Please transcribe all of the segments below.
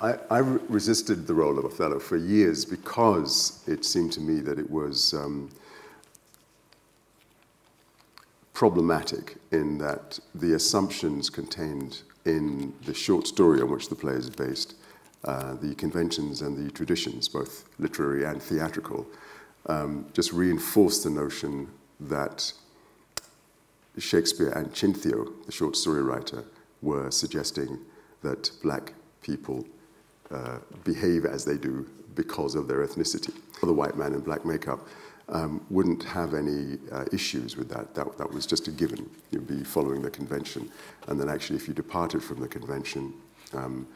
I, I resisted the role of Othello for years because it seemed to me that it was um, problematic in that the assumptions contained in the short story on which the play is based, uh, the conventions and the traditions, both literary and theatrical, um, just reinforced the notion that Shakespeare and Cinthio, the short story writer, were suggesting that black people uh, behave as they do because of their ethnicity. The white man in black makeup um, wouldn't have any uh, issues with that. that. That was just a given. You'd be following the convention. And then actually, if you departed from the convention, um,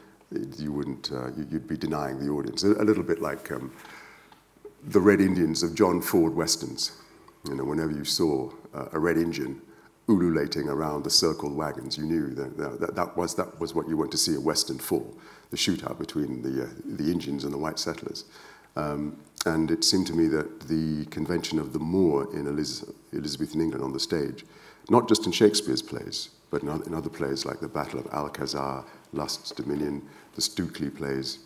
you wouldn't, uh, you'd be denying the audience. A, little bit like um, the Red Indians of John Ford Westerns. You know, whenever you saw uh, a red Indian ululating around the circled wagons, you knew that, that, that, was, that was what you went to see a Western for, the shootout between the, uh, the Indians and the white settlers. Um, and it seemed to me that the convention of the Moor in Elizabethan England on the stage, not just in Shakespeare's plays, but in other plays like the Battle of Alcazar, Lust's Dominion, the Stukeley plays,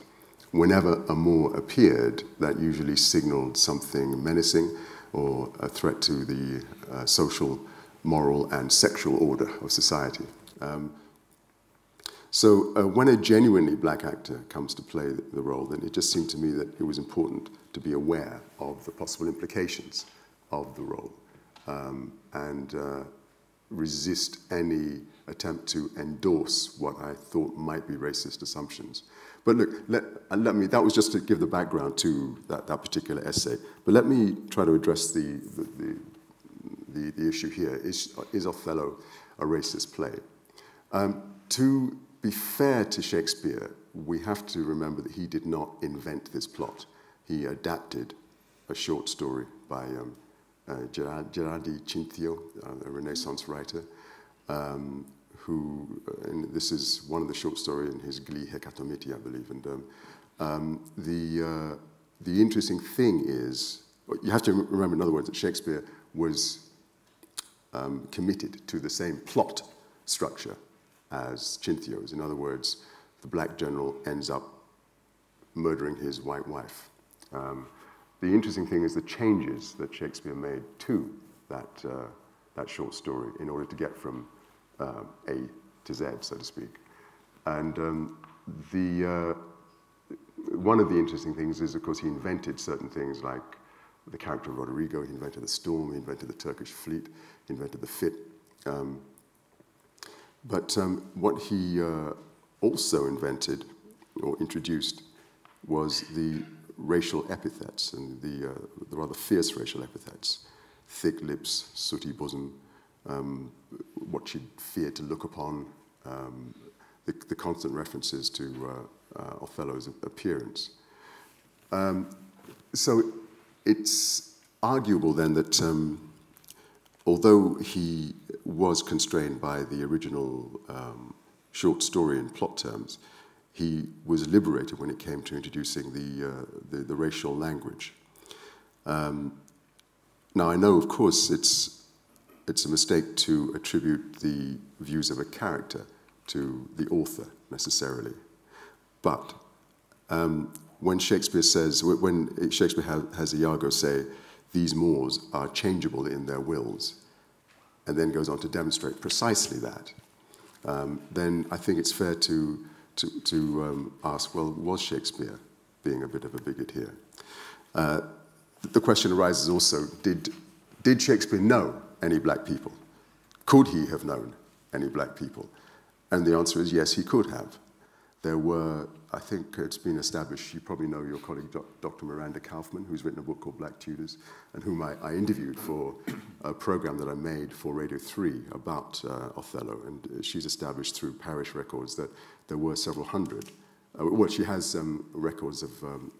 whenever a Moor appeared, that usually signaled something menacing or a threat to the uh, social, moral, and sexual order of society. Um, so uh, when a genuinely black actor comes to play the role, then it just seemed to me that it was important to be aware of the possible implications of the role um, and uh, resist any attempt to endorse what I thought might be racist assumptions. But look, let, uh, let me, that was just to give the background to that, that particular essay. But let me try to address the, the, the, the, the issue here. Is, is Othello a racist play? Um, to be fair to Shakespeare, we have to remember that he did not invent this plot. He adapted a short story by um, uh, Gerard, Gherardi Cinthio, uh, a Renaissance writer, um, who, uh, and this is one of the short stories in his Gli Hecatommithi, I believe. And um, the, uh, the interesting thing is, you have to remember, in other words, that Shakespeare was um, committed to the same plot structure as Cinthio's. In other words, the black general ends up murdering his white wife. Um, the interesting thing is the changes that Shakespeare made to that, uh, that short story in order to get from uh, A to Z, so to speak. And um, the, uh, one of the interesting things is, of course, he invented certain things like the character of Roderigo, he invented the storm, he invented the Turkish fleet, he invented the fit. Um, but um, what he uh, also invented or introduced was the racial epithets and the, uh, the rather fierce racial epithets thick lips, sooty bosom, um, what she'd feared to look upon, um, the, the, constant references to uh, uh, Othello's appearance. Um, so it's arguable then that um, although he was constrained by the original um, short story in plot terms, he was liberated when it came to introducing the, uh, the, the, racial language. Um, now, I know, of course, it's, it's a mistake to attribute the views of a character to the author necessarily. But um, when Shakespeare says, when Shakespeare has Iago say, these Moors are changeable in their wills, and then goes on to demonstrate precisely that, um, then I think it's fair to, to, to um, ask, well, was Shakespeare being a bit of a bigot here? Uh, the question arises also, did, did Shakespeare know any black people? Could he have known any black people? And the answer is yes, he could have. There were I think it's been established, you probably know your colleague Dr. Miranda Kaufmann, who's written a book called Black Tudors, and whom I, I interviewed for a program that I made for Radio 3 about uh, Othello. And she's established through parish records that there were several hundred. Uh, well, she has um, records of um,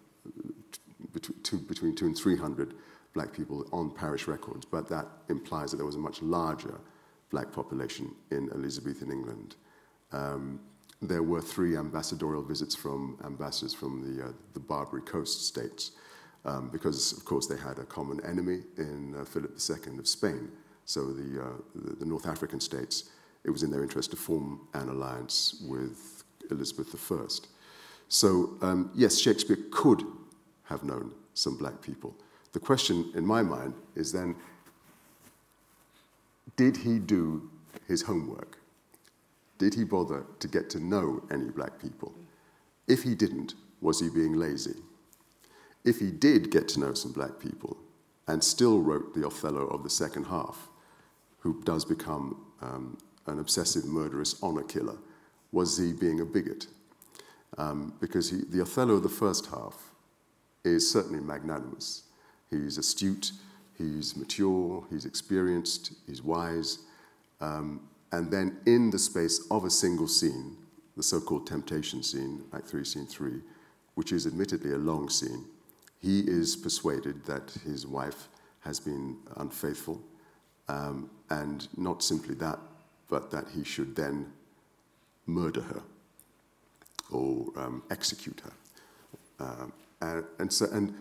between, two, between two and 300 black people on parish records, but that implies that there was a much larger black population in Elizabethan England. Um, there were three ambassadorial visits from ambassadors from the, uh, the Barbary Coast states, um, because, of course, they had a common enemy in uh, Philip II of Spain. So the, uh, the, the, North African states, it was in their interest to form an alliance with Elizabeth I. So, um, yes, Shakespeare could have known some black people. The question in my mind is then did he do his homework? Did he bother to get to know any black people? If he didn't, was he being lazy? If he did get to know some black people and still wrote the Othello of the second half, who does become um, an obsessive murderous honor killer, was he being a bigot? Um, because he, the Othello of the first half is certainly magnanimous. He's astute, he's mature, he's experienced, he's wise. Um, and then in the space of a single scene, the so-called temptation scene, Act 3, Scene 3, which is admittedly a long scene, he is persuaded that his wife has been unfaithful, um, and not simply that, but that he should then murder her or um, execute her. Um, and, and, so, and,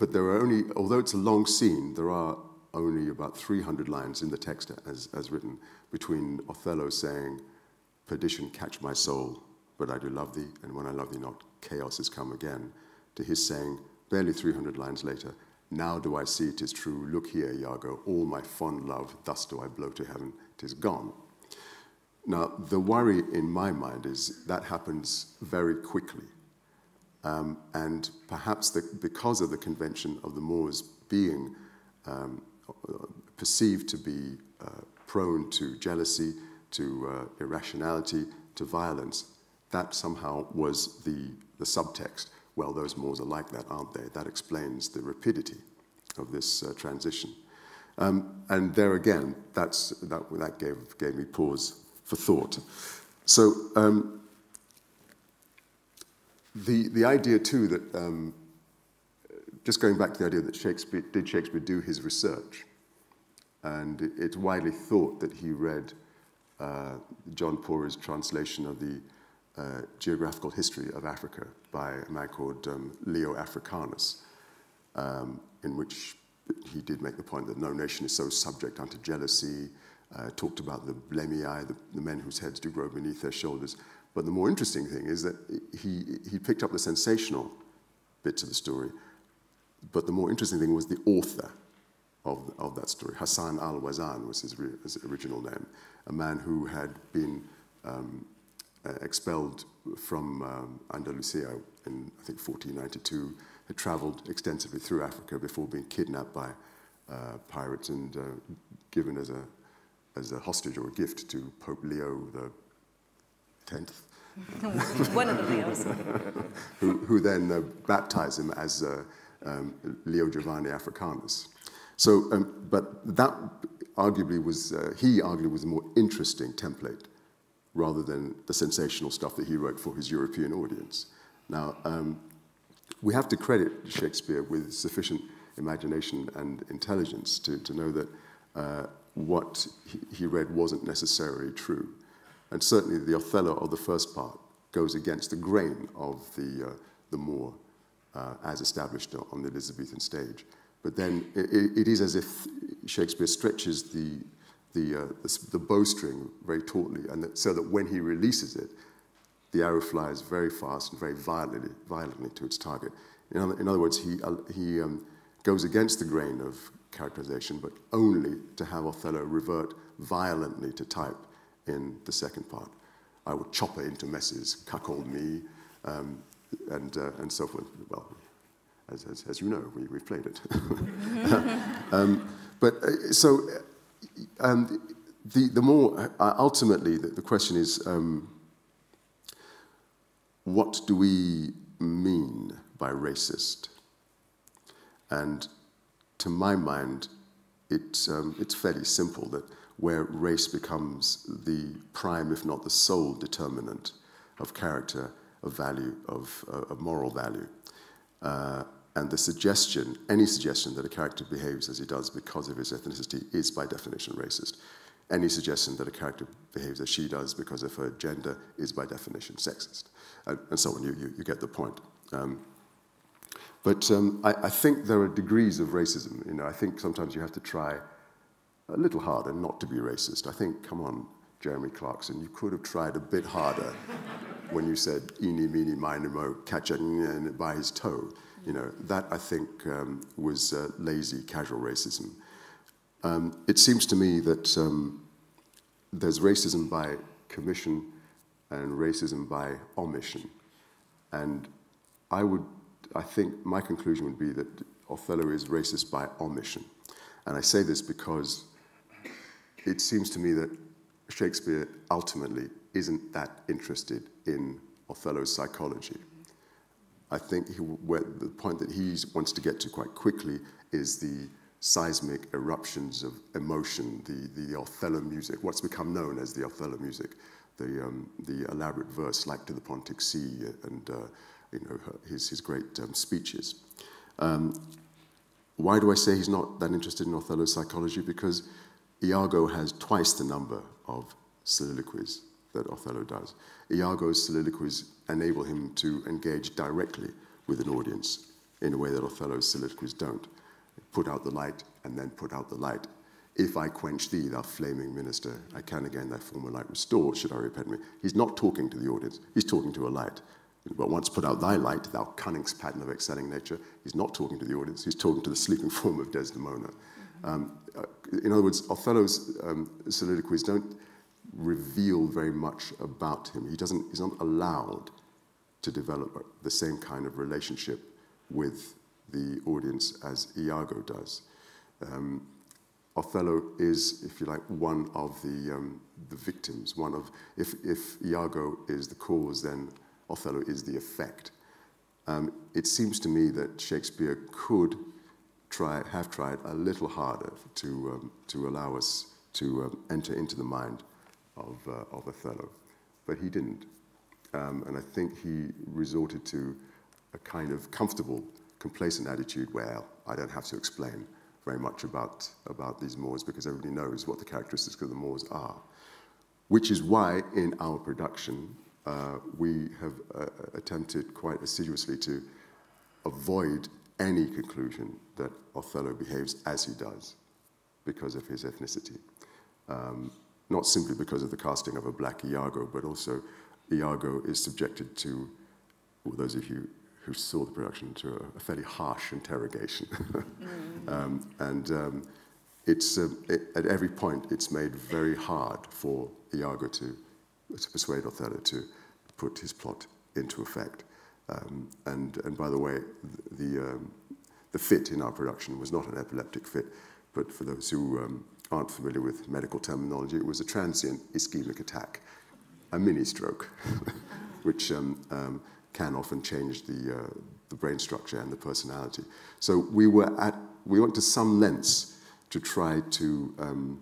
but there are only, although it's a long scene, there are only about 300 lines in the text as, as written between Othello saying, Perdition catch my soul, but I do love thee, and when I love thee not, chaos is come again, to his saying, barely 300 lines later, Now do I see it is true, look here, Iago, all my fond love, thus do I blow to heaven, tis gone. Now, the worry in my mind is that happens very quickly. Um, and perhaps the, because of the convention of the Moors being um, perceived to be uh, prone to jealousy, to uh, irrationality, to violence, that somehow was the, the subtext. Well, those Moors are like that, aren't they? That explains the rapidity of this uh, transition. Um, and there again, that's, that, that gave, gave me pause for thought. So um, the, the idea too that, um, just going back to the idea that Shakespeare, did Shakespeare do his research? And it's widely thought that he read uh, John Pory's translation of the uh, Geographical History of Africa by a man called um, Leo Africanus, um, in which he did make the point that no nation is so subject unto jealousy, uh, talked about the blemii, the, the men whose heads do grow beneath their shoulders. But the more interesting thing is that he, he picked up the sensational bits of the story, but the more interesting thing was the author of, of that story. Hassan al Wazan was his, his, original name, a man who had been um, uh, expelled from um, Andalusia in, I think, 1492, had traveled extensively through Africa before being kidnapped by uh, pirates and uh, given as a as a hostage or a gift to Pope Leo the Tenth. One of the Leos. who, who, then uh, baptized him as uh, um, Leo Giovanni Africanus. So, um, but that arguably was, uh, he arguably was a more interesting template rather than the sensational stuff that he wrote for his European audience. Now, um, we have to credit Shakespeare with sufficient imagination and intelligence to, to know that uh, what he read wasn't necessarily true. And certainly the Othello of the first part goes against the grain of the, uh, the Moor uh, as established on the Elizabethan stage. But then it, it is as if Shakespeare stretches the, the, uh, the, the bowstring very tautly, and that, so that when he releases it, the arrow flies very fast and very violently, violently to its target. In other, in other words, he, uh, he um, goes against the grain of characterization, but only to have Othello revert violently to type in the second part. I would chop her into messes, cuckold me, um, and, uh, and so forth. Well, as, as, as you know, we, we've played it. um, but uh, so, um, the, the more, uh, ultimately, the, the, question is um, what do we mean by racist? And to my mind, it's, um, it's fairly simple that where race becomes the prime, if not the sole determinant of character, of value, of, uh, of moral value. Uh, and the suggestion, any suggestion that a character behaves as he does because of his ethnicity is by definition racist. Any suggestion that a character behaves as she does because of her gender is by definition sexist. And, and so on, you, you, you, get the point. Um, but um, I, I, think there are degrees of racism. You know, I think sometimes you have to try a little harder not to be racist. I think, come on, Jeremy Clarkson, you could have tried a bit harder when you said "eeny, meeny, miny, mo," catching by his toe. You know, that I think um, was uh, lazy, casual racism. Um, it seems to me that um, there's racism by commission and racism by omission. And I would, I think my conclusion would be that Othello is racist by omission. And I say this because it seems to me that Shakespeare ultimately isn't that interested in Othello's psychology. I think he, the point that he wants to get to quite quickly is the seismic eruptions of emotion, the, the Othello music, what's become known as the Othello music, the, um, the elaborate verse like to the Pontic Sea and uh, you know, his, his great um, speeches. Um, why do I say he's not that interested in Othello's psychology? Because Iago has twice the number of soliloquies that Othello does. Iago's soliloquies enable him to engage directly with an audience in a way that Othello's soliloquies don't. Put out the light and then put out the light. If I quench thee, thou flaming minister, I can again thy former light restore, should I repent me. He's not talking to the audience, he's talking to a light. But once put out thy light, thou cunning pattern of excelling nature, he's not talking to the audience, he's talking to the sleeping form of Desdemona. Um, uh, in other words, Othello's um, soliloquies don't reveal very much about him. He doesn't, he's not allowed to develop the same kind of relationship with the audience as Iago does. Um, Othello is, if you like, one of the, um, the victims. One of, if, if Iago is the cause, then Othello is the effect. Um, it seems to me that Shakespeare could try, have tried a little harder to, um, to allow us to um, enter into the mind of, uh, of Othello, but he didn't. Um, and I think he resorted to a kind of comfortable, complacent attitude where I don't have to explain very much about, about these Moors because everybody knows what the characteristics of the Moors are. Which is why in our production, uh, we have uh, attempted quite assiduously to avoid any conclusion that Othello behaves as he does because of his ethnicity. Um, not simply because of the casting of a black Iago, but also Iago is subjected to, well, those of you who saw the production, to a, fairly harsh interrogation. mm. um, and um, it's, uh, it, at every point, it's made very hard for Iago to, to persuade Othello to put his plot into effect. Um, and, and by the way, the, the, um, the fit in our production was not an epileptic fit, but for those who um, aren't familiar with medical terminology, it was a transient ischemic attack, a mini stroke, which um, um, can often change the, uh, the brain structure and the personality. So we were at, we went to some lengths to try to um,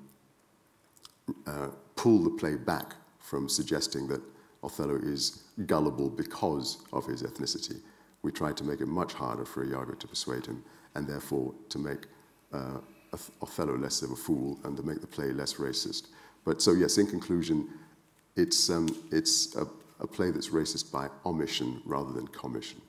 uh, pull the play back from suggesting that Othello is gullible because of his ethnicity. We tried to make it much harder for Iago to persuade him, and therefore to make uh, Othello less of a fool and to make the play less racist. But so, yes, in conclusion, it's, um, it's a, a play that's racist by omission rather than commission.